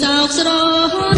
sao rõ hơn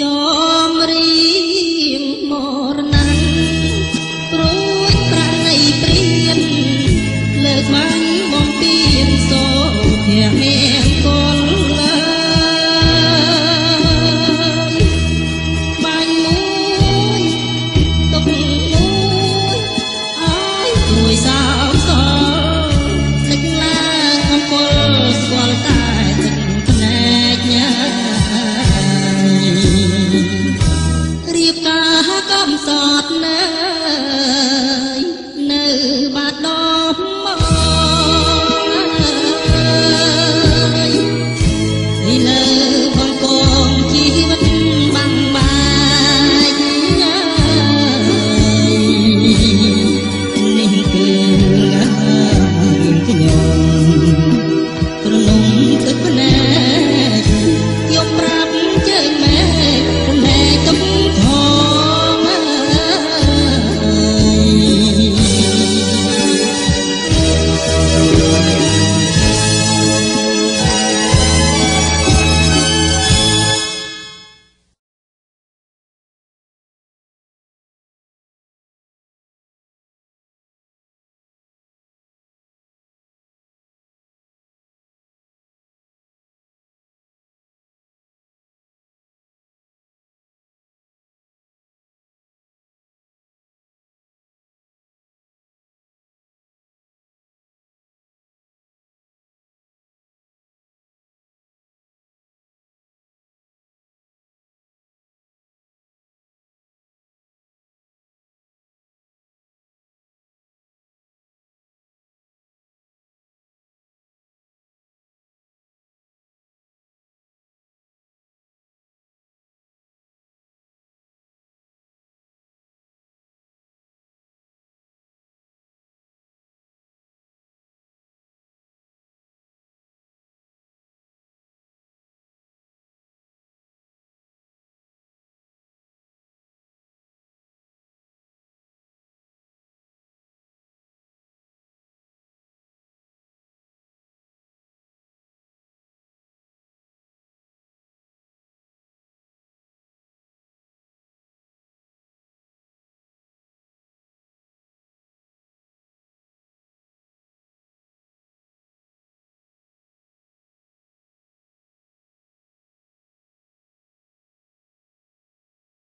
yo